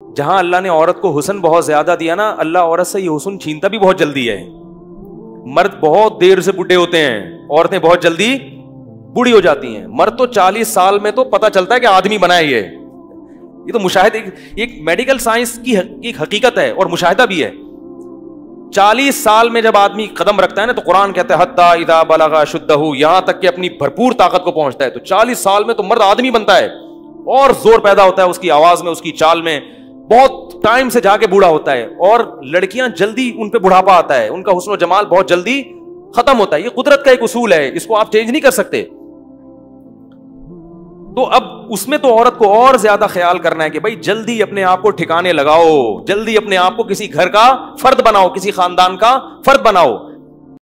जहाँ अल्लाह ने औरत को हुसन बहुत ज़्यादा दिया ना अल्लाह औरत से ये हुसन छीनता भी बहुत जल्दी है। मर्द बहुत देर से बुढ़े होते हैं औरतें बहुत जल्दी बूढ़ी हो जाती हैं। मर्द तो 40 साल में तो पता चलता है कि आदमी बना है ये। ये तो मुशाहिद एक, एक मेडिकल साइंस की एक हकीकत है और मुशाहिदा भी है। 40 साल में जब आदमी कदम रखता है ना तो कुरान कहता है हत्ता इदा बलगा शुद्ध यहाँ तक कि अपनी भरपूर ताकत को पहुँचता है। तो 40 साल में तो मर्द आदमी बनता है और ज़ोर पैदा होता है उसकी आवाज़ में उसकी चाल में। बहुत टाइम से जाके बूढ़ा होता है और लड़कियाँ जल्दी उन पर बुढ़ापा आता है। उनका हुस्न जमाल बहुत जल्दी खत्म होता है। ये कुदरत का एक उसूल है, इसको आप चेंज नहीं कर सकते। तो अब उसमें तो औरत को और ज़्यादा ख्याल करना है कि भाई जल्दी अपने आप को ठिकाने लगाओ, जल्दी अपने आप को किसी घर का फर्द बनाओ, किसी खानदान का फर्द बनाओ।